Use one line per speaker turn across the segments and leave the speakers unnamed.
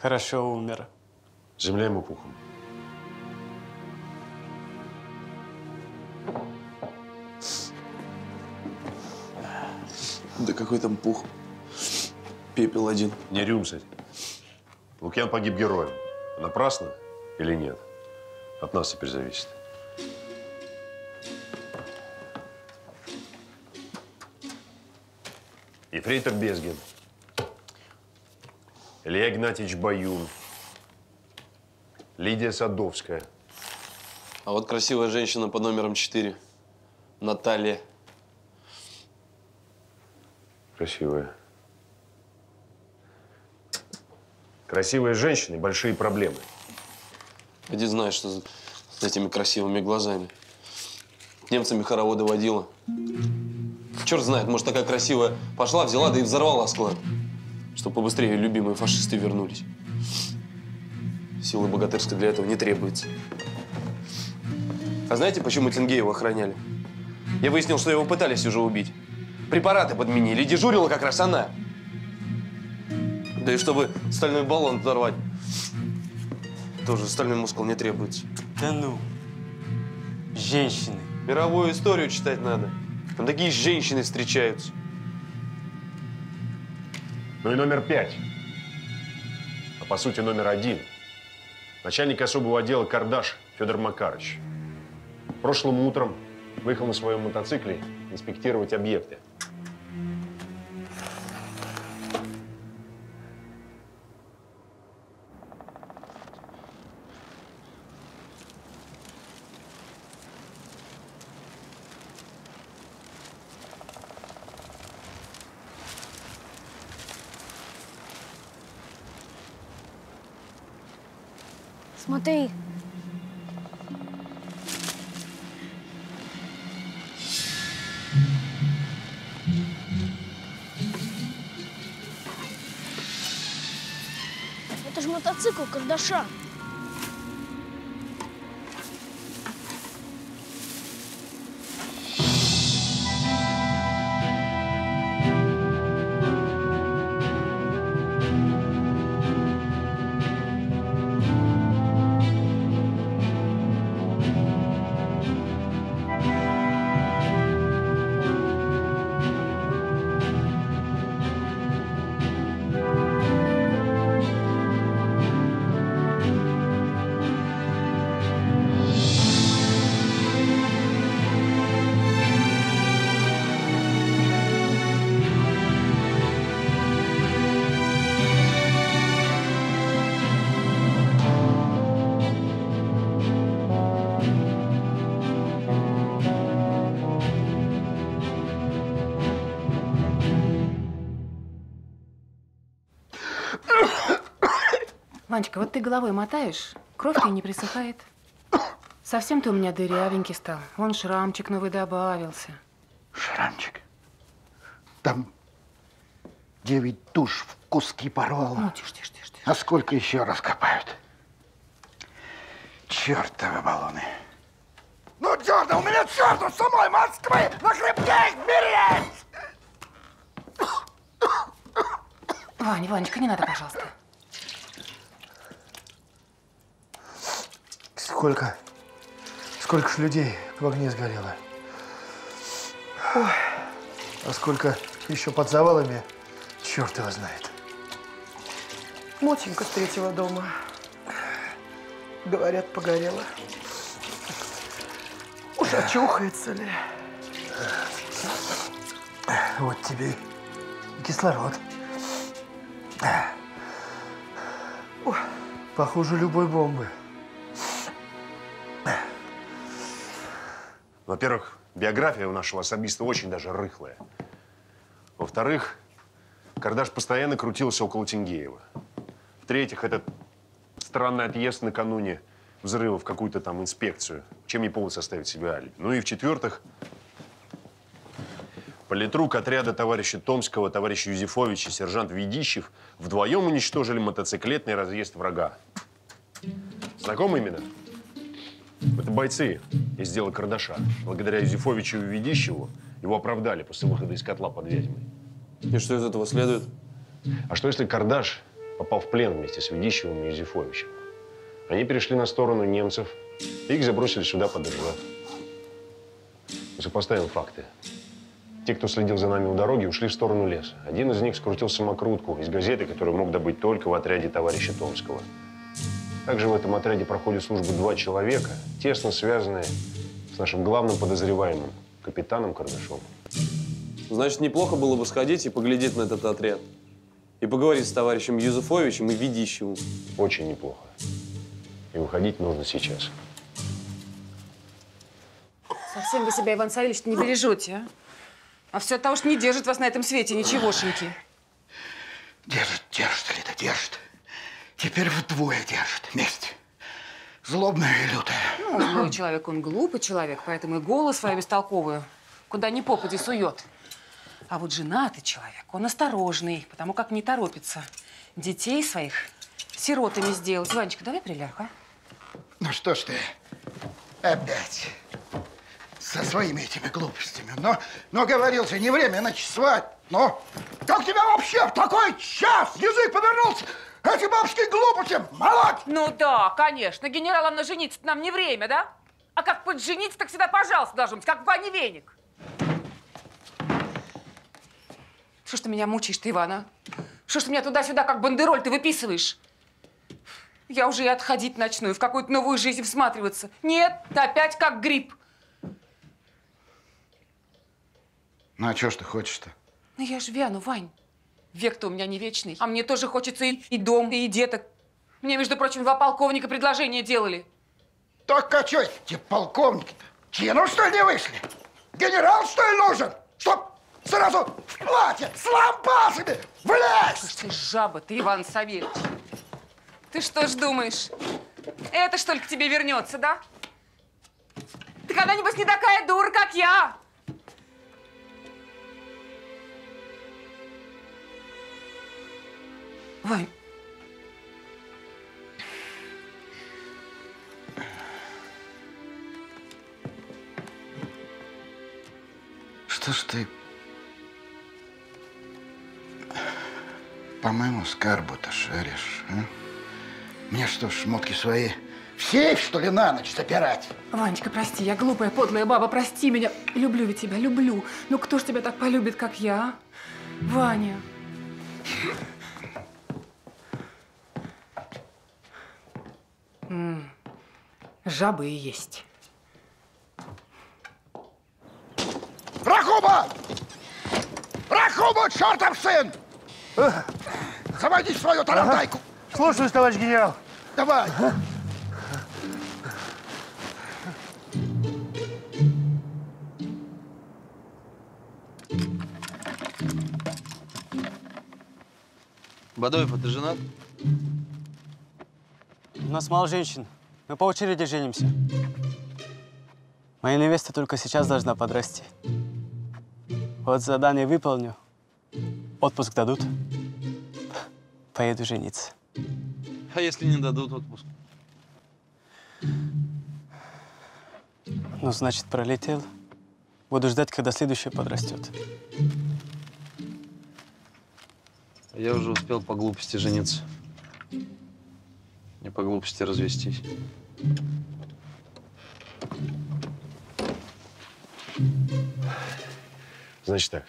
Хорошо умер.
Земля ему пухом.
Да какой там пух? Пепел один.
Не рюмсать. Лукьян погиб героем. Напрасно или нет? От нас теперь зависит. Ефрейтор Безгин. Илья Игнатьевич Баюн. Лидия Садовская.
А вот красивая женщина под номером 4. Наталья.
Красивая. Красивые женщины, большие проблемы.
Иди знаешь, что за- с этими красивыми глазами. Немцами хороводы водила. Черт знает, может, такая красивая пошла, взяла, да и взорвала склад. Чтобы побыстрее любимые фашисты вернулись. Силы богатырской для этого не требуется. А знаете, почему Тингеева охраняли? Я выяснил, что его пытались уже убить. Препараты подменили, дежурила как раз она. Да и чтобы стальной баллон взорвать, тоже стальной мускул не требуется.
Да ну. Женщины.
Мировую историю читать надо. Там такие женщины встречаются.
Ну и номер пять. А по сути номер один. Начальник особого отдела Кардаш Федор Макарович. Прошлым утром выехал на своем мотоцикле инспектировать объекты.
Смотри. Это же мотоцикл Кардаша.
Ванечка, вот ты головой мотаешь, кровь тебе не присыхает. Совсем ты у меня дырявенький стал. Вон шрамчик новый добавился.
Шрамчик. Там девять душ в куски порвало.
Ну, тише, тише, тише. тише.
А сколько еще раскопают? Чертовы баллоны. Ну, дерна, у меня черту с самой Москвы на хребте их беречь!
Ваня, Ванечка, не надо, пожалуйста.
Сколько, сколько ж людей в огне сгорело. Ой, а сколько еще под завалами, черт его знает.
Мотенька с третьего дома. Говорят, погорела. Уж очухается ли?
Вот тебе и кислород. Похуже любой бомбы.
Во-первых, биография у нашего особиста очень даже рыхлая. Во-вторых, Кардаш постоянно крутился около Тингеева. В-третьих, этот странный отъезд накануне взрыва в какую-то там инспекцию. Чем не повод составить себе алиби. Ну и в-четвертых, политрук отряда товарища Томского, товарища Юзефовича, сержант Ведищев вдвоем уничтожили мотоциклетный разъезд врага. Знакомы именно? Это бойцы из дела Кардаша. Благодаря Юзефовичу и Ведищеву его оправдали после выхода из котла под Вязьмой.
И что из этого следует?
А что если Кардаш попал в плен вместе с Ведищевым и Юзефовичем. Они перешли на сторону немцев, и их забросили сюда под Ржев. Сопоставим факты. Те, кто следил за нами у дороги, ушли в сторону леса. Один из них скрутил самокрутку из газеты, которую мог добыть только в отряде товарища Томского. Также в этом отряде проходит службу два человека, тесно связанные с нашим главным подозреваемым, капитаном Кардашовым.
Значит, неплохо было бы сходить и поглядеть на этот отряд. И поговорить с товарищем Юзефовичем и Ведищевым.
Очень неплохо. И выходить нужно сейчас.
Совсем вы себя, Иван Савельевич, не бережете, а? А все от того, что не держит вас на этом свете ничегошеньки.
Держит, держит, Лида, держит. Теперь вдвое держит вместе. Злобная и лютая.
Ну, злой человек, он глупый человек, поэтому и голос свою бестолковую куда ни попади сует. А вот женатый человек, он осторожный, потому как не торопится. Детей своих сиротами сделать. Ванечка, давай приляг, а?
Ну что ж ты, опять со своими этими глупостями. Но, но говорил же, не время ночевать. Но как тебя вообще в такой час язык повернулся эти бабские глупости молоть?
Ну да, конечно. Генералом на жениться нам не время, да? А как поджениться, так всегда пожалуйста должен быть, как Ваня Веник. Что ж ты меня мучаешь ты, Ивана? Что ж ты меня туда-сюда, как бандероль, ты выписываешь? Я уже и отходить начну, и в какую-то новую жизнь всматриваться. Нет, ты опять как гриб.
Ну а что ж ты хочешь-то?
Ну я ж вяну, Вань. Век-то у меня не вечный. А мне тоже хочется и, и дом, и деток. Мне, между прочим, два полковника предложение делали.
Так а что эти полковники-то? Чину, что ли, не вышли? Генерал, что ли, нужен? Чтоб сразу в платье с лампасами влезть!
Ты жаба, ты, Иван Савельевич. Ты что ж думаешь, это что ли к тебе вернется, да? Ты когда-нибудь не такая дура, как я. Вань.
Что ж ты по моему скарбу-то шаришь, а? Мне что, шмотки свои в сейф, что ли, на ночь запирать?
Ванечка, прости, я глупая, подлая баба, прости меня. Люблю ведь тебя, люблю. Ну кто ж тебя так полюбит, как я, а? Ваня. М, Жабы и есть.
Рахуба! Рахуба, чертов сын! Заводи свою тарантайку!
Слушаюсь, товарищ генерал.
Давай!
Бадоев, а ты женат?
У нас мало женщин. Мы по очереди женимся. Моя невеста только сейчас должна подрасти. Вот задание выполню. Отпуск дадут. Поеду жениться.
А если не дадут отпуск?
Ну, значит, пролетел. Буду ждать, когда следующая подрастет.
Я уже успел по глупости жениться. Не по глупости развестись.
Значит так,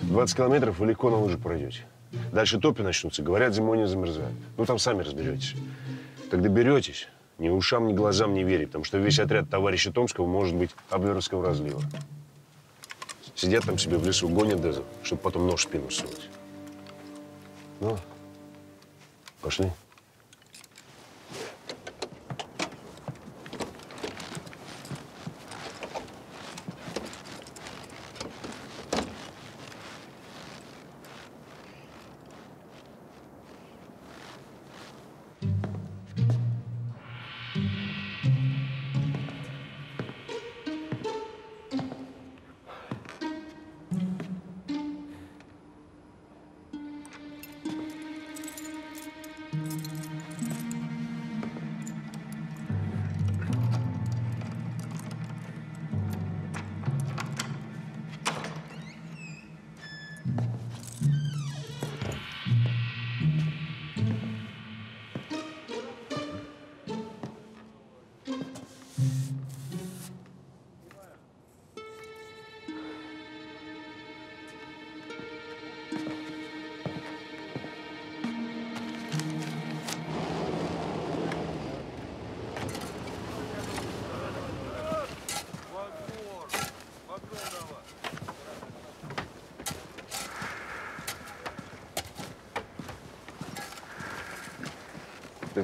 20 километров вы легко на лыжах пройдете. Дальше топи начнутся, говорят, зимой не замерзают. Ну, там сами разберетесь. Как доберетесь, ни ушам, ни глазам не верить, потому что весь отряд товарища Томского может быть Аблеровского разлива. Сидят там себе в лесу, гонят Дезу, чтобы потом нож в спину сунуть. Ну, пошли.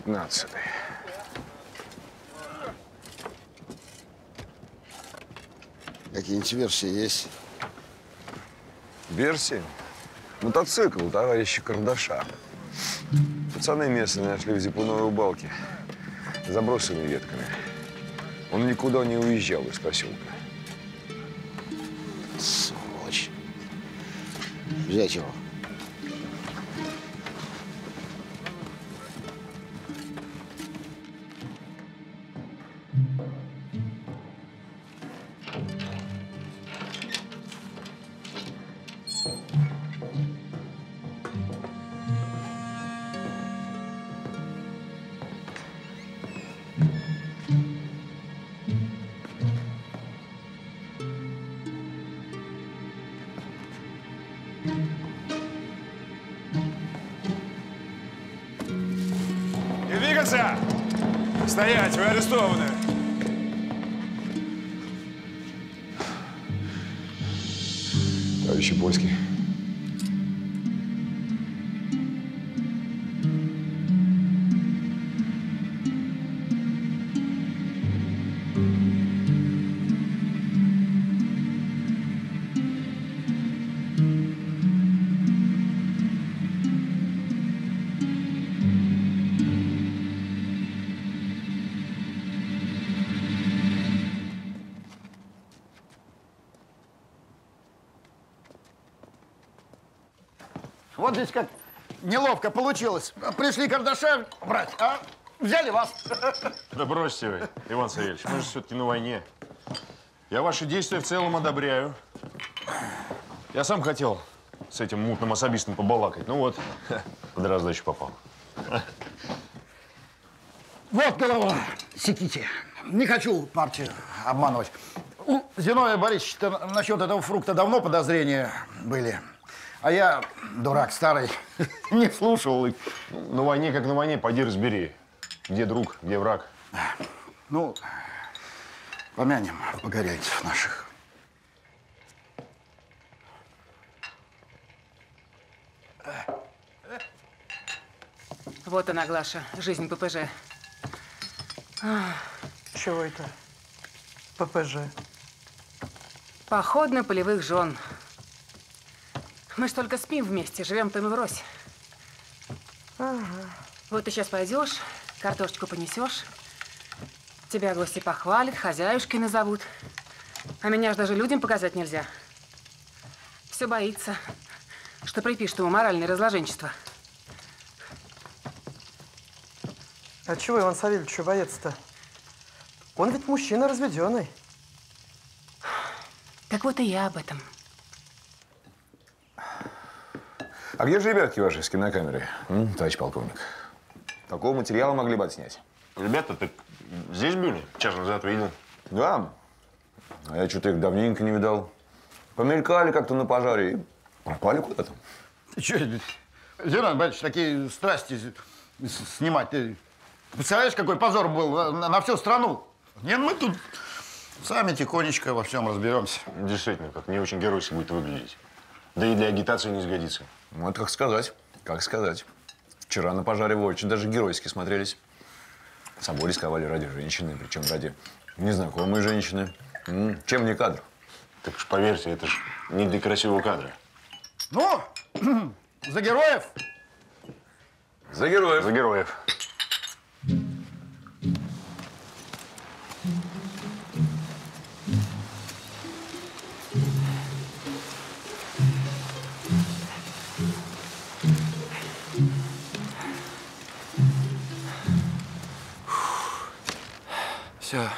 Пятнадцатый.
Какие-нибудь версии есть?
Версия? Мотоцикл товарища Кардаша. Пацаны местные нашли в зипуновой балке. Забросанный ветками. Он никуда не уезжал из поселка.
Сволочь. Взять его.
Двигаться! Стоять, вы арестованы! Товарищ Польский.
Здесь как неловко получилось. Пришли Кардаша брать, а взяли вас.
Да бросьте вы, Иван Савельевич, мы же все-таки на войне. Я ваши действия в целом одобряю. Я сам хотел с этим мутным особистом побалакать. Ну вот, под раздачу попал.
Вот голова, секите. Не хочу партию обманывать. У Зиновия Борисовича насчет этого фрукта давно подозрения были. А я, дурак старый, не слушал. И,
Ну, на войне как на войне, пойди разбери. Где друг, где враг.
Ну, помянем погорельцев наших.
Вот она, Глаша, жизнь ППЖ.
Чего это? ППЖ.
Походно-полевых жен. Мы ж только спим вместе, живем там и врозь. Вот ты сейчас пойдешь, картошечку понесешь, тебя гости похвалят, хозяюшки назовут. А меня ж даже людям показать нельзя. Все боится, что припишет ему моральное разложенчество.
А чего Иван Савельевич боец-то? Он ведь мужчина разведенный.
Так вот и я об этом.
А где же ребятки ваши с кинокамерой, м, товарищ полковник? Такого материала могли бы отснять.
Ребята, так здесь были? Час назад видел.
Да. А я что-то их давненько не видал. Помелькали как-то на пожаре и пропали куда-то.
Ты что, Борисович, такие страсти с- с- снимать. Ты представляешь, какой позор был на, на всю страну? Нет, мы тут сами тихонечко во всем разберемся.
Действительно, как не очень геройски будет выглядеть. Да и для агитации не сгодится.
Ну, это как сказать, как сказать. Вчера на пожаре вы очень даже геройски смотрелись. Собой рисковали ради женщины, причем ради незнакомой женщины. М, Чем не кадр?
Так уж поверьте, это ж не для красивого кадра.
Ну, за героев!
За героев.
За героев.
Все.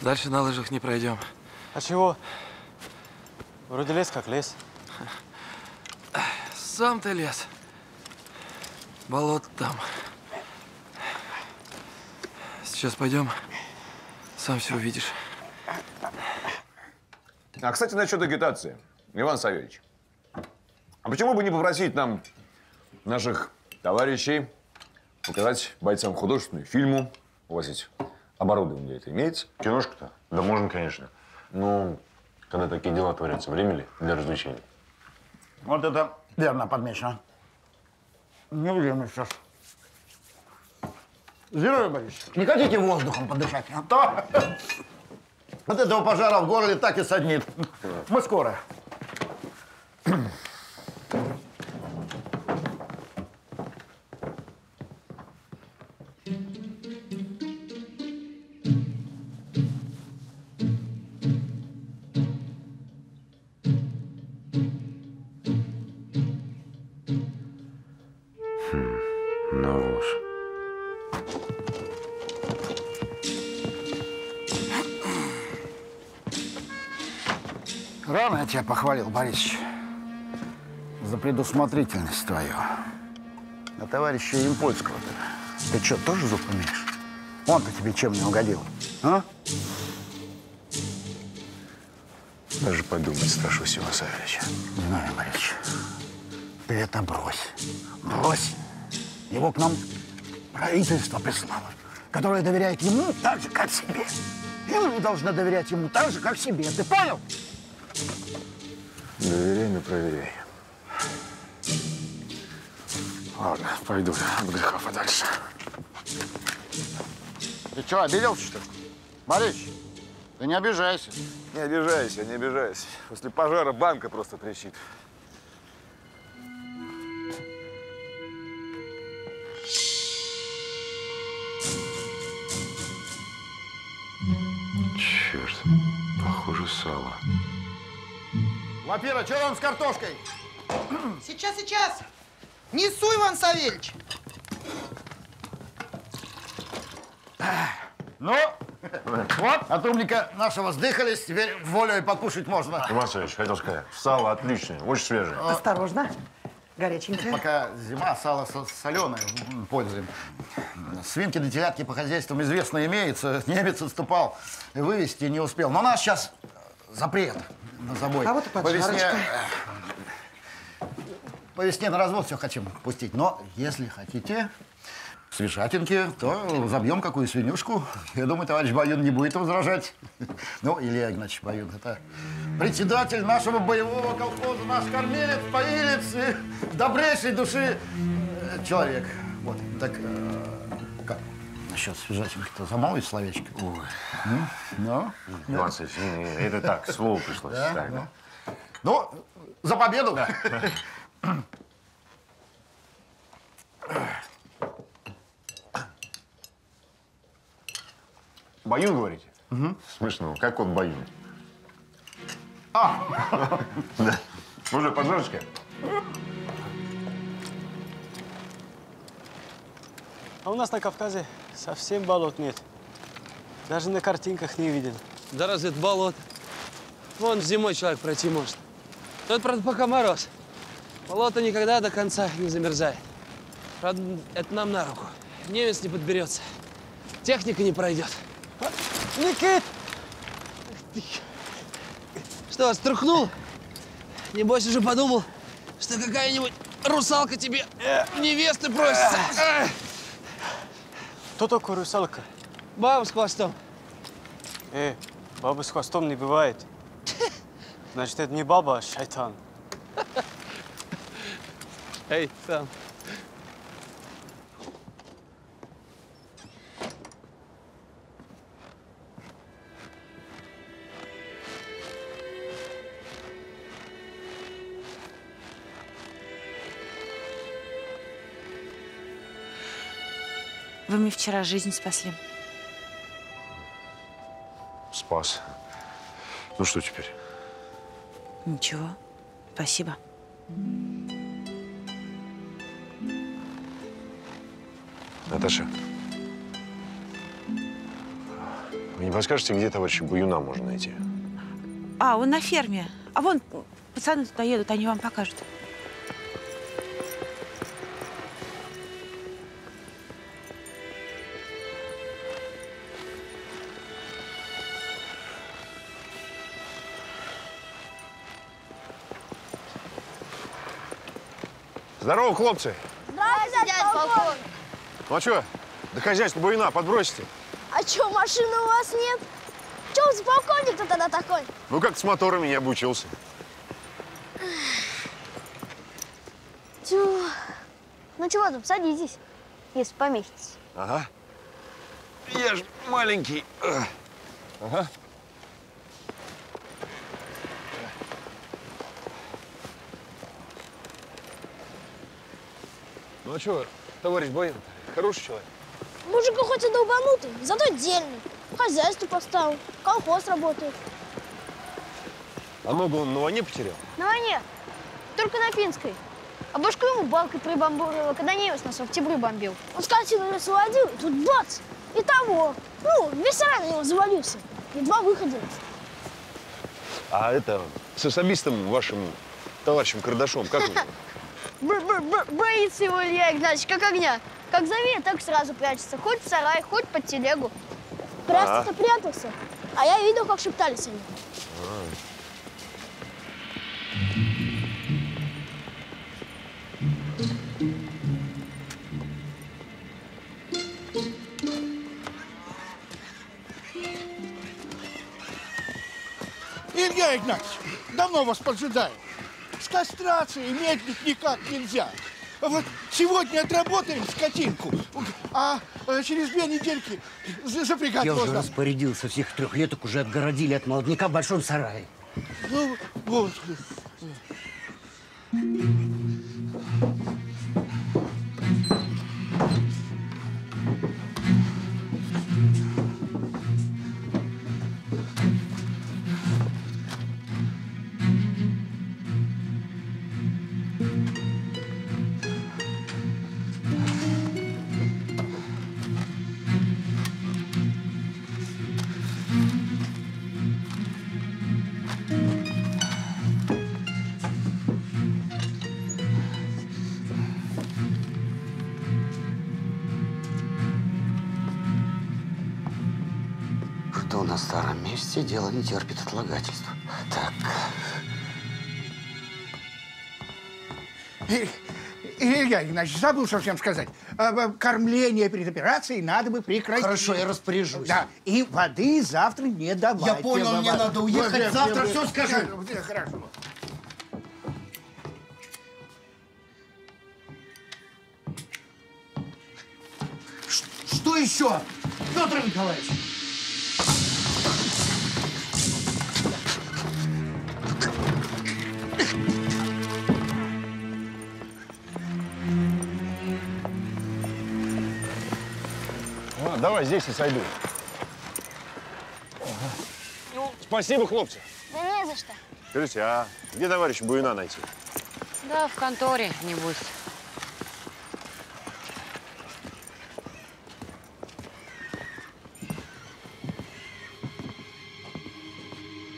Дальше на лыжах не пройдем.
А чего? Вроде лес как лес.
Сам ты лес. Болото там. Сейчас пойдем. Сам все увидишь.
А, кстати, насчет агитации. Иван Савельевич, а почему бы не попросить нам, наших товарищей, показать бойцам художественную фильму? Ведь оборудование для этого имеется?
Киношку-то? Да можно, конечно. Ну, когда такие дела творятся, время ли для развлечений?
Вот это верно подмечено. Не время сейчас. Зиновий Борисович, не хотите воздухом подышать? А то от этого пожара в горле так и саднит. Мы скоро. Тебя похвалил, Борисович, за предусмотрительность твою. А товарища Импольского-то ты что, тоже зуб умеешь? Он-то тебе чем не угодил, а?
Даже подумать страшусь, Иван Савельевич.
Знаю, Борисович, ты это брось. Брось. Его к нам правительство прислало, которое доверяет ему так же, как себе. И мы должны доверять ему так же, как себе. Ты понял?
Доверяй, но проверяй. Ладно, пойду от греха подальше.
Ты что, обиделся, что ли? Борисович, ты не обижайся.
Не обижайся, не обижайся. После пожара банка просто трещит.
Черт, похоже, сало.
Лапира, что там с картошкой?
Сейчас, сейчас. Несу, Иван Савельевич.
Ну, вот, от умника нашего сдыхались, теперь волей покушать можно.
Иван Савельевич, хотел сказать, сало отличное, очень свежее.
Осторожно. Горяченькое.
Пока зима, сало соленое пользуем. Свинки до телятки по хозяйствам известно имеется. Немец отступал, вывести не успел. Но у нас сейчас запрет на забой.
А вот и
по весне,
поджарочка.
по весне на развод все хотим пустить. Но если хотите свежатинки, то забьем какую свинюшку. Я думаю, товарищ Баюн не будет возражать. Ну, Илья Игнатьевич Баюн, это председатель нашего боевого колхоза, наш кормилец, поилец и добрейшей души э, человек. Вот, так э, насчет свежатинки-то замолвить словечко? Ой. Ну?
Иван не, не, это так, слово пришлось.
Да?
Так,
Ну. Ну, за победу!
Баюн, говорите? Смешно. Как он Баюн?
А!
Да. Уже поджарочка?
А у нас на Кавказе совсем болот нет. Даже на картинках не виден.
Да разве это болото? Вон зимой человек пройти может. Это, правда, пока мороз. Болото никогда до конца не замерзает. Правда, это нам на руку. Немец не подберется. Техника не пройдет.
Никит!
Что, струхнул? Небось уже подумал, что какая-нибудь русалка тебе в невесты просится.
Кто такой русалка?
Баба с хвостом.
Э, бабы с хвостом не бывает. Значит, это не баба, а шайтан.
Эй, там.
Вы мне вчера жизнь спасли.
Спас. Ну что теперь?
Ничего. Спасибо.
Наташа, вы не подскажете, где товарища Баюна можно найти?
А, он на ферме. А вон пацаны туда едут, они вам покажут.
Здорово, хлопцы!
Здравствуйте, дядя полковник.
Ну а что, до хозяйства Баюна подбросите?
А чё, машины у вас нет? Чё вы за полковник-то тогда такой?
Ну как с моторами не обучился.
Тю. Ну чего там, садитесь, если поместитесь.
Ага.
Я ж маленький. Ага. Ну а что, товарищ Боин, хороший человек?
Мужика хоть и долбанутый, зато дельный. Хозяйство поставил, колхоз работает.
А ногу он на войне потерял?
На войне, только на финской. А башку ему балкой прибамбурила, когда немец нас в октябре бомбил. Он скотину насводил, и тут бац! И того. Ну, весь рай на него завалился. Едва выходил.
А это, с особистом вашим товарищем Кардашом, как он?
Боится его Илья Игнатьевич, как огня. Как завеет, так сразу прячется. Хоть в сарай, хоть под телегу. Прятаться-то прятался. А я видел, как шептались они.
Илья Игнатьевич, давно вас поджидаю. С кастрацией медлить никак нельзя. Вот сегодня отработаем скотинку, а э, через две недельки за- запрягать
Я уже распорядился, всех трехлеток уже отгородили от молодняка в большом сарае.
Ну, вот.
Дело не терпит отлагательств. Так,
И- Илья Игнатьевич, забыл совсем сказать. А, а, Кормление перед операцией надо бы прекратить.
Хорошо, я распоряжусь.
Да, и воды завтра не давайте.
Я понял, мне надо уехать,
Вот,
завтра
вот,
всё
вот.
скажу.
Хорошо.
что еще? Петр Николаевич!
Давай здесь и сойду. Спасибо, хлопцы.
Да не за что.
Скажите, а где товарища Буина найти?
Да, в конторе, небось.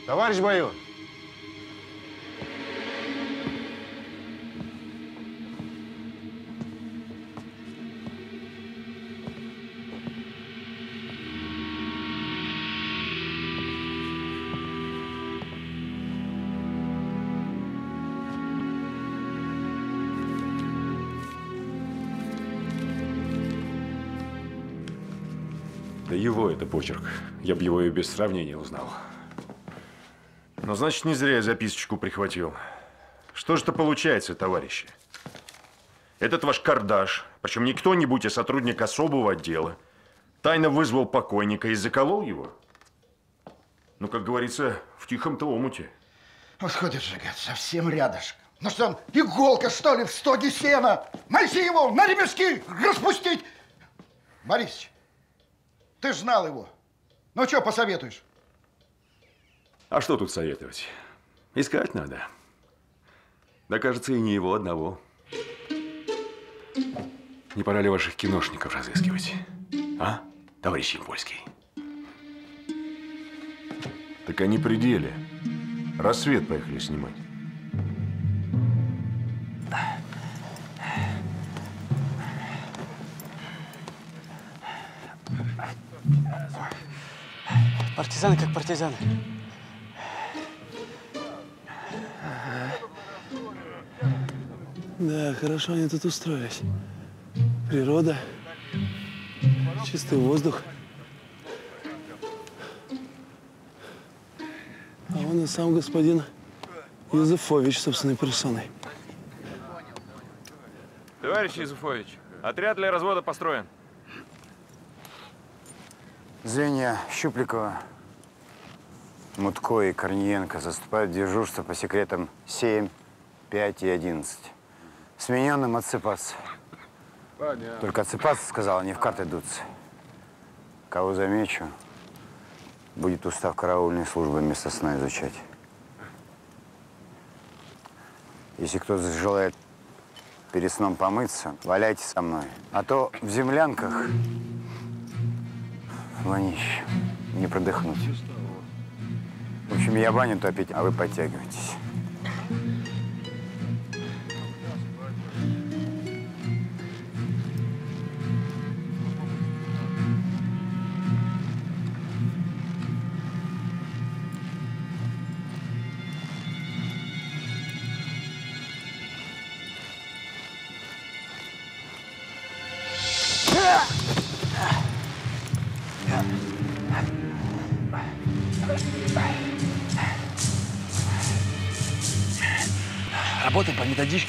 Товарищ Баюн.
Его это почерк. Я бы его и без сравнения узнал.
Ну, значит, не зря я записочку прихватил. Что же это получается, товарищи? Этот ваш кардаш, причем не кто-нибудь, а сотрудник особого отдела, тайно вызвал покойника и заколол его? Ну, как говорится, в тихом-то омуте.
Вот ходит же, гад, совсем рядышком. Ну что он, иголка, что ли, в стоге сена? Найти его, на ремешки распустить! Борис, ты ж знал его. Ну, что посоветуешь?
А что тут советовать? Искать надо. Да, кажется, и не его одного. Не пора ли ваших киношников разыскивать? А, товарищ Польский?
Так они при деле. Рассвет поехали снимать.
Партизаны как партизаны.
Да, хорошо они тут устроились. Природа, чистый воздух. А он и сам господин Юзефович собственной персоной.
Товарищ Юзефович, отряд для развода построен.
Звенья Щупликова, Мутко и Корниенко заступают в дежурство по секретам 7, 5 и 11. Смененным отсыпаться. Только отсыпаться, сказала, не в карты дуться. Кого замечу, будет устав караульной службы вместо сна изучать. Если кто желает перед сном помыться, валяйте со мной. А то в землянках вонище, не продохнуть. В общем, я баню топить, а вы подтягивайтесь.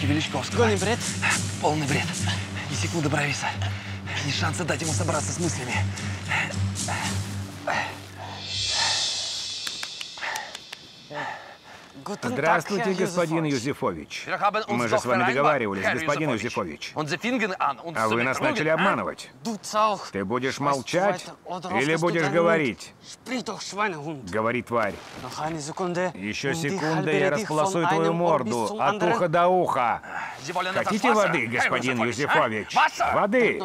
Методичке Величковского.
Полный бред?
Полный бред. Ни секунды бровиса. Ни шанса дать ему собраться с мыслями.
Здравствуйте, господин Юзефович. Мы же с вами договаривались, господин Юзефович. А вы нас начали обманывать. Ты будешь молчать или будешь говорить? Говори, тварь. Еще секунда, я располосую твою морду от уха до уха. Хотите воды, господин Юзефович? Воды!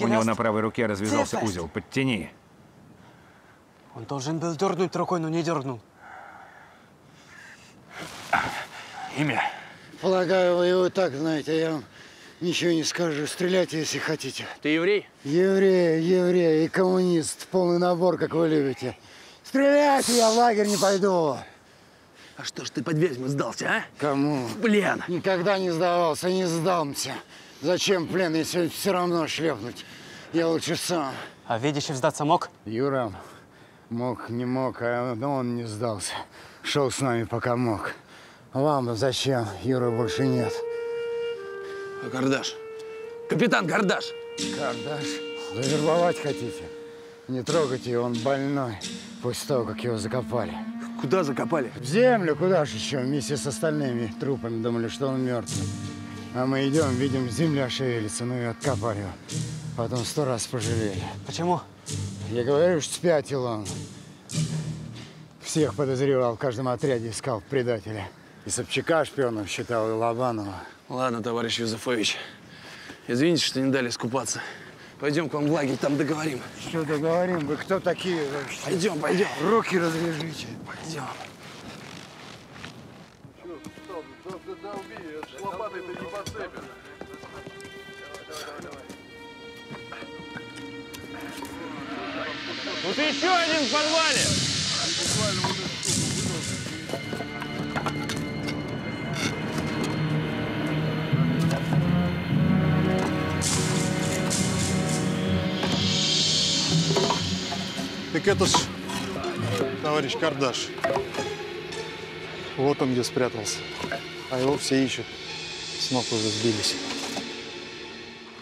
У него на правой руке развязался узел. Подтяни.
Он должен был дернуть рукой, но не дернул.
Имя?
Полагаю, вы его так знаете, я вам ничего не скажу. Стреляйте, если хотите.
Ты еврей?
Еврей, еврей и коммунист. Полный набор, как вы любите. Стреляйте, я в лагерь не пойду.
А что ж ты под ведьму сдался, а?
Кому?
Плен.
Никогда не сдавался, не сдамся. Зачем плен, если все равно шлепнуть? Я лучше сам.
А Ведищев сдаться мог?
Юра мог, не мог, а он не сдался. Шел с нами, пока мог. Вам зачем? Юры больше нет.
А Гардаш? Капитан Гардаш!
Кардаш? Завербовать хотите? Не трогайте его, он больной. После того, как его закопали.
Куда закопали?
В землю, куда же еще? Вместе с остальными трупами думали, что он мертвый. А мы идем, видим, земля шевелится, ну и откопали его. Потом сто раз пожалели.
Почему?
Я говорю, что спятил он. Всех подозревал, в каждом отряде искал предателя. И Собчака шпионом считал, и Лобанова.
Ладно, товарищ Юзефович. Извините, что не дали скупаться. Пойдем к вам в лагерь, там договорим.
Что договорим? Вы кто такие вообще?
Пойдем, пойдем.
Руки развяжите.
Пойдем.
Тут еще один в подвале.
Так это ж товарищ Кардаш. Вот он где спрятался. А его все ищут. С ног уже сбились.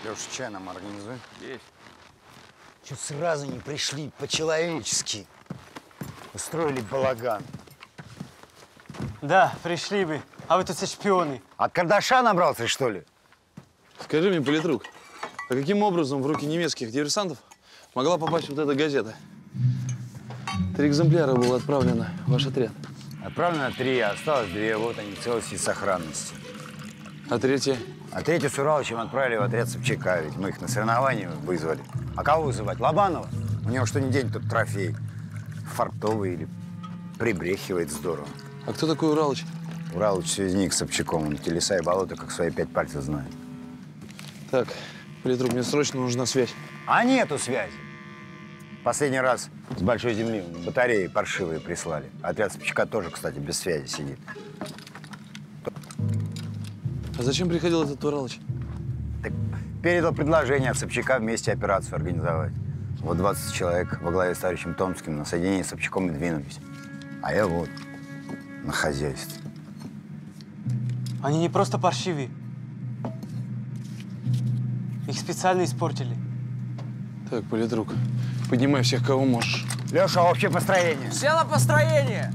Леша, чай нам организуй.
Есть.
Что сразу не пришли по-человечески? Устроили балаган.
Да, пришли бы. А вы тут все шпионы.
От Кардаша набрался, что ли?
Скажи мне, политрук, а каким образом в руки немецких диверсантов могла попасть вот эта газета? Три экземпляра было отправлено в ваш отряд.
Отправлено три, а осталось две. Вот они, целости и сохранности.
А третья?
А третью с Уралычем отправили в отряд Собчака, ведь мы их на соревнования вызвали. А кого вызывать? Лобанова? У него что ни день тут трофей. Фартовый или прибрехивает здорово.
А кто такой Уралыч?
Уралыч связник с Собчаком. Он телеса и болота как свои пять пальцев знает.
Так, политрук, мне срочно нужна связь.
А нету связи. Последний раз с большой земли батареи паршивые прислали. Отряд Собчака тоже, кстати, без связи сидит.
А зачем приходил этот Уралыч?
Передал предложение от Собчака вместе операцию организовать. Вот 20 человек во главе с товарищем Томским на соединение с Собчаком и двинулись. А я вот на хозяйстве.
Они не просто паршивые. Их специально испортили.
Так, политрук, поднимай всех, кого можешь.
Леша, общее построение.
Все на построение!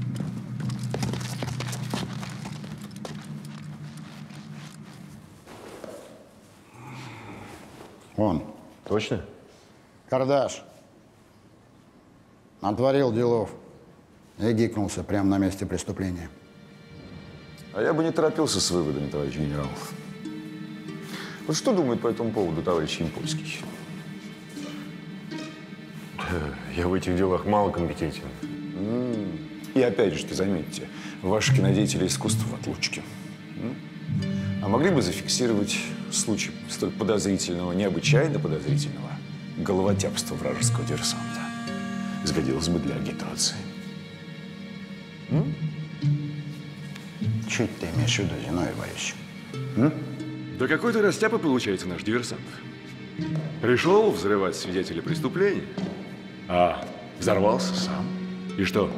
Он.
Точно?
Кардаш. Натворил делов. И гикнулся прямо на месте преступления.
А я бы не торопился с выводами, товарищ генерал. Вот что думает по этому поводу товарищ Импольский?
Я в этих делах мало компетентен.
И опять же, заметьте, ваши кинодеятели искусства в отлучке. А могли бы зафиксировать случай столь подозрительного, необычайно подозрительного головотяпства вражеского диверсанта? Сгодилось бы для агитации.
Чуть ты имеешь в виду, Зиновий Борисович?
Да какой-то растяпа получается наш диверсант. Пришел взрывать свидетеля преступления, а взорвался сам. И что?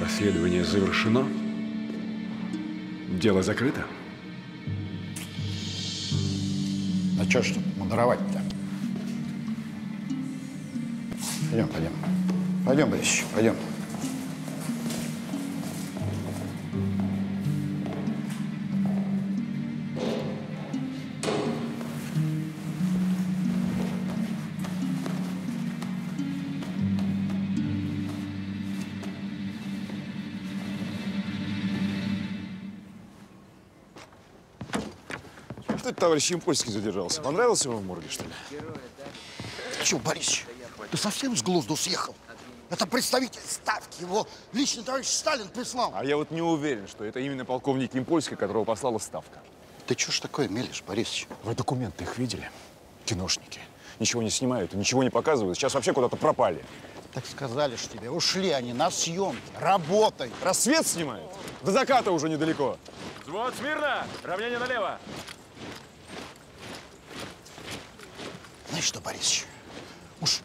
Расследование завершено? Дело закрыто?
А что ж тут мудровать-то? Пойдем, пойдем. Пойдем, Борисович, пойдем.
Товарищ Импольский задержался? Понравился ему в морге, что ли?
Че, Борисович, ты совсем с глузду съехал? Это представитель ставки, его лично товарищ Сталин прислал.
А я вот не уверен, что это именно полковник Импольский, которого послала Ставка.
Ты что ж такое мелешь, Борисович?
Вы документы их видели? Киношники. Ничего не снимают, ничего не показывают. Сейчас вообще куда-то пропали.
Так сказали ж тебе, ушли они на съемки, работай.
Рассвет снимают? До заката уже недалеко.
Взвод, смирно! Равнение налево!
Знаешь что, Борисович, уж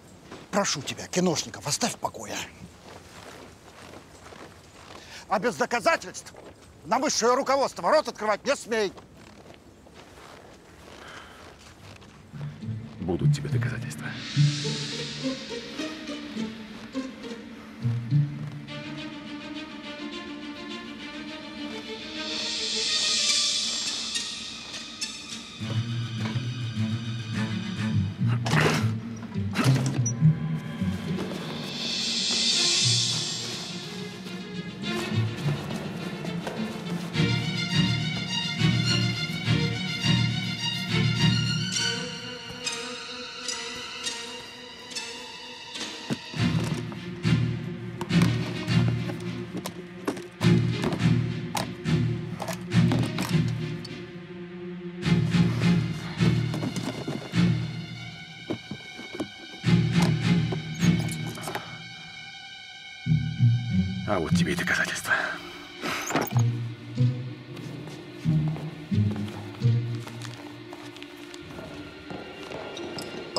прошу тебя, киношников, оставь в покое. А без доказательств на высшее руководство рот открывать не смей.
Будут тебе доказательства.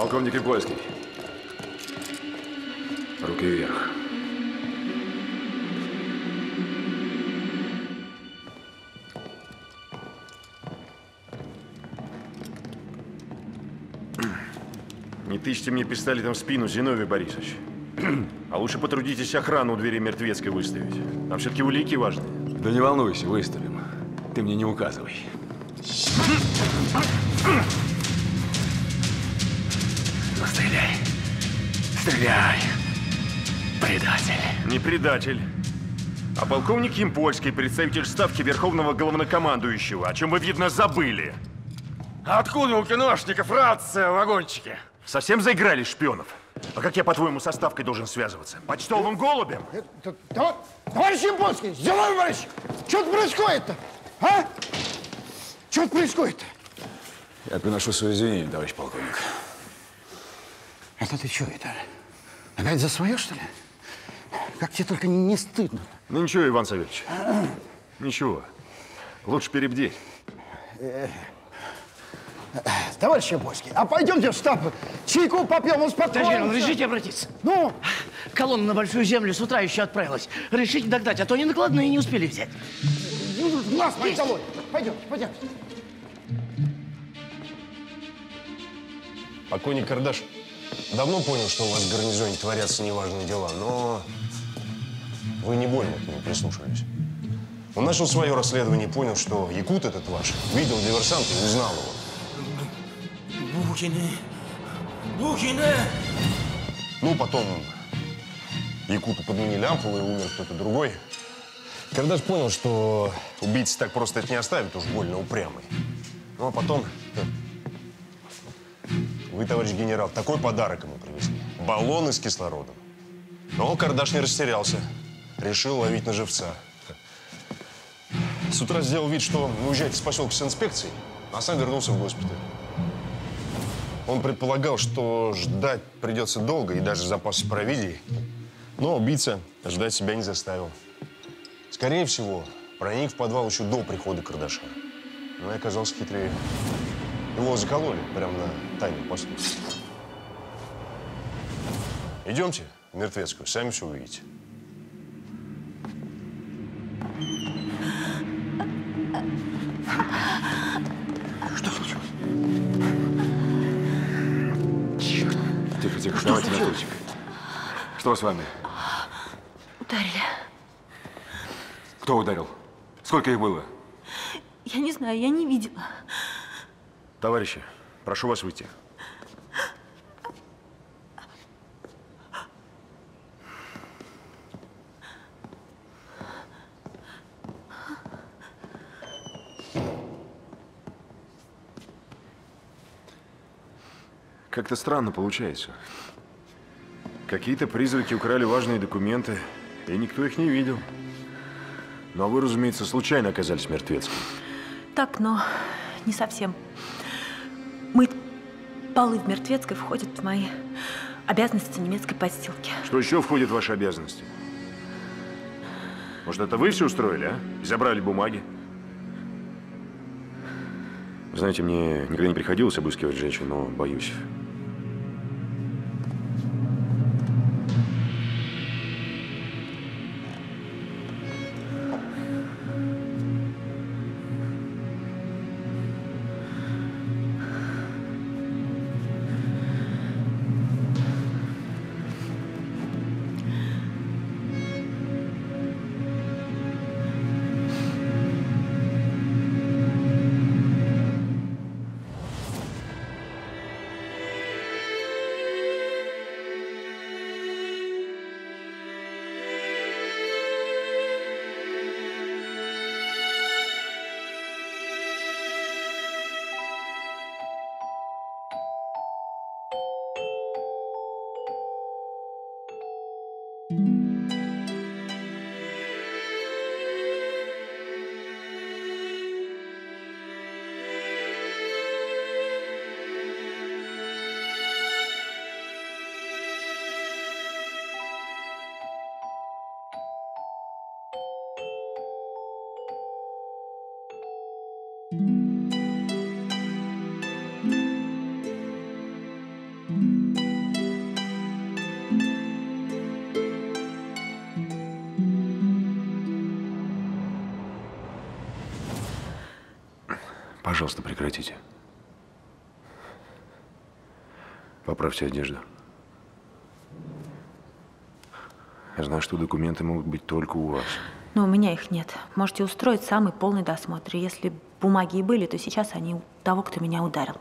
Полковник Ипольский. Руки вверх.
Не тычьте мне пистолетом в спину, Зиновий Борисович. А лучше потрудитесь охрану у двери мертвецкой выставить. Там все-таки улики важны.
Да не волнуйся, выставим. Ты мне не указывай. Ну, стреляй. Стреляй. Предатель.
Не предатель, а полковник Импольский, представитель ставки Верховного Главнокомандующего, о чем вы, видно, забыли.
Откуда у киношников рация в вагончике?
Совсем заиграли шпионов? А как я, по-твоему, со ставкой должен связываться? Почтовым голубем?
Товарищ Импольский, Зиновий Борисович, что тут происходит-то? А? Что тут происходит?
Я приношу свои извинения, товарищ полковник.
Это ты что это? Опять за свое, что ли? Как тебе только не стыдно?
Ну ничего, Иван Савельевич. Ничего. Лучше перебдеть.
Товарищ Импольский, а пойдемте в штаб, чайку попьем, успокоимся.
Товарищ разрешите обратиться?
Ну?
Колонна на Большую Землю с утра еще отправилась. Решите догнать, а то они накладные не успели взять.
Ну, Нас поцелуй. Пойдемте, пойдемте.
Покойник Кардаш давно понял, что у вас в гарнизоне творятся неважные дела, но вы не больно к нему прислушались. Он начал свое расследование и понял, что якут этот ваш видел диверсанта и узнал его.
Бухины! Бухины!
Ну, потом якуту подменили ампулы, и умер кто-то другой. Кардаш понял, что убийца так просто это не оставит, уж больно упрямый. Ну, а потом вы, товарищ генерал, такой подарок ему привезли. Баллоны с кислородом. Но Кардаш не растерялся. Решил ловить на живца. С утра сделал вид, что уезжает из поселка с инспекцией, а сам вернулся в госпиталь. Он предполагал, что ждать придется долго и даже запасы провизии. Но убийца ждать себя не заставил. Скорее всего, проник в подвал еще до прихода Кардаша. Но и оказался хитрее. Его закололи прямо на тайном посту. Идемте в мертвецкую, сами все увидите.
Что случилось? Тихо, тихо, давайте на. Что с вами?
Ударили.
Кто ударил? Сколько их было?
Я не знаю, я не видела.
Товарищи, прошу вас выйти.
Как-то странно получается. Какие-то призраки украли важные документы, и никто их не видел. Но вы, разумеется, случайно оказались в Мертвецком.
Так, но не совсем. Полы в Мертвецкой входит в мои обязанности немецкой подстилки.
Что еще входит в ваши обязанности? Может, это вы все устроили, а? И забрали бумаги? Знаете, мне никогда не приходилось обыскивать женщин, но боюсь. Пожалуйста, прекратите. Поправьте одежду. Я знаю, что документы могут быть только у вас.
Но у меня их нет. Можете устроить самый полный досмотр. Если бумаги и были, то сейчас они у того, кто меня ударил.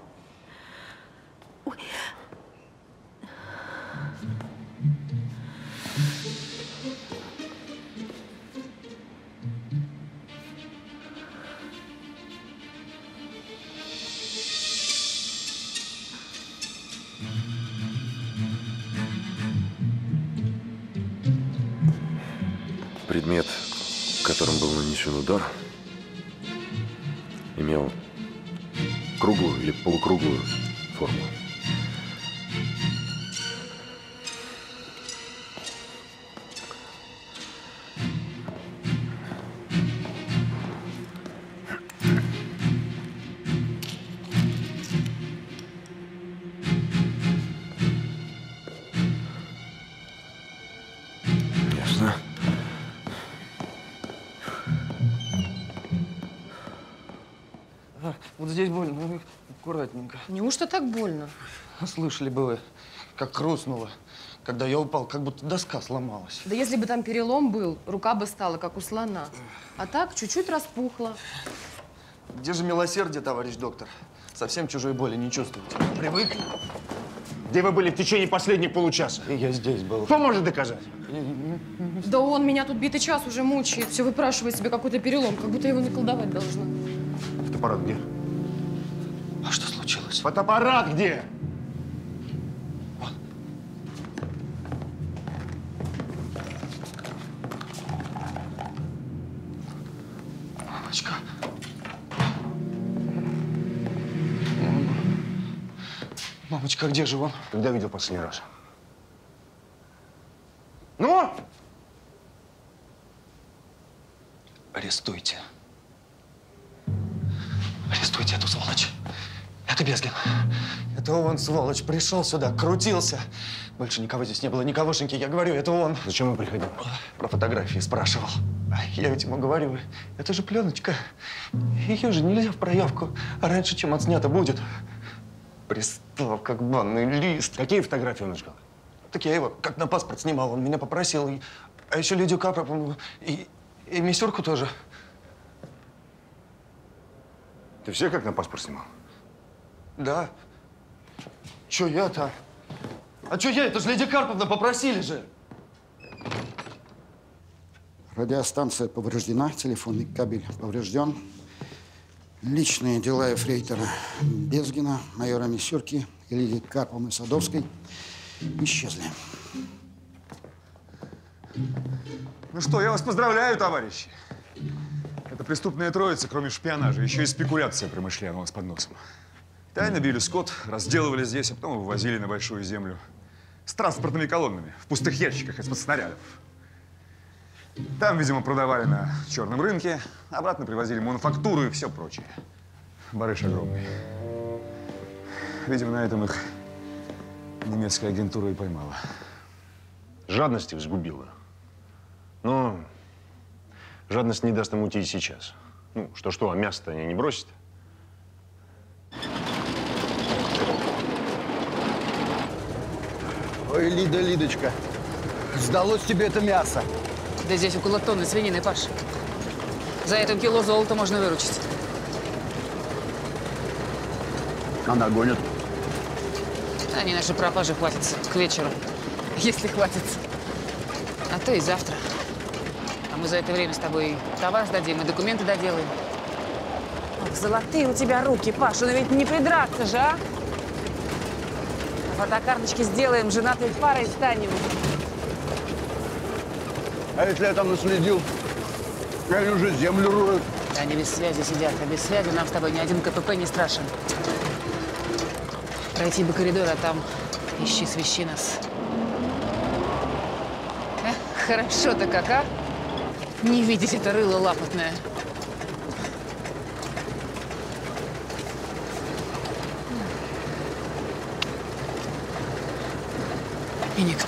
А, ну, аккуратненько.
Неужто так больно?
Слышали бы вы.
как хрустнуло. Когда я упал, как будто доска сломалась.
Да если бы там перелом был, рука бы стала, как у слона. А так, чуть-чуть распухла.
Где же милосердие, товарищ доктор? Совсем чужой боли не чувствуете. Привыкли?
Где вы были в течение последних получаса?
Я здесь был.
Кто может доказать?
Да он меня тут битый час уже мучает. Все выпрашивает себе какой-то перелом, как будто его наколдовать должна.
Фотоаппарат где?
А что случилось?
Фотоаппарат где?
Мамочка. Мамочка, где же он?
Когда видел последний раз? Ну?
Арестуйте. Арестуйте эту сволочь. Это Безгин. Это он, сволочь, пришел сюда, крутился. Больше никого здесь не было, никогошеньки. Я говорю, это он.
Зачем он приходил?
Про фотографии спрашивал. Я ведь ему говорю, это же пленочка. Ее же нельзя в проявку. А раньше, чем отснято будет. Пристал, как банный лист.
Какие фотографии он искал?
Так я его как на паспорт снимал, он меня попросил. И- А еще Лидию Капропову и, и Мисюрку тоже.
Ты все как на паспорт снимал?
Да. Че я-то? А че я? Это же Лидия Карповна попросили же.
Радиостанция повреждена, телефонный кабель поврежден. Личные дела эфрейтора Безгина, майора Мисюрки и Лидии Карповны Садовской исчезли.
Ну что, я вас поздравляю, товарищи. Это преступная троица, кроме шпионажа, еще и спекуляция промышляла у нас под носом. Тайно били скот, разделывали здесь, а потом вывозили на большую землю. С транспортными колоннами, в пустых ящиках из-под снарядов. Там, видимо, продавали на черном рынке, обратно привозили мануфактуру и все прочее. Барыш огромный. Видимо, на этом их немецкая агентура и поймала.
Жадность их сгубила. Но жадность не даст им уйти и сейчас. Ну, что-что, а мясо-то они не бросят.
Ой, Лида, Лидочка, сдалось тебе это мясо.
Да здесь около тонны свинины, Паш. За это кило золота можно выручить.
А нагонят.
Они наши пропажи хватятся к вечеру, если хватится. А то и завтра. А мы за это время с тобой товар сдадим, и документы доделаем. Ох, золотые у тебя руки, Паша, но ведь не придраться же, а? Фотокарточки сделаем, женатой парой станем.
А если я там наследил? Они уже землю роют.
Они без связи сидят, а без связи нам с тобой ни один КПП не страшен. Пройти бы коридор, а там ищи, свищи нас. Хорошо-то как, а? Не видеть это рыло лапотное. И никто.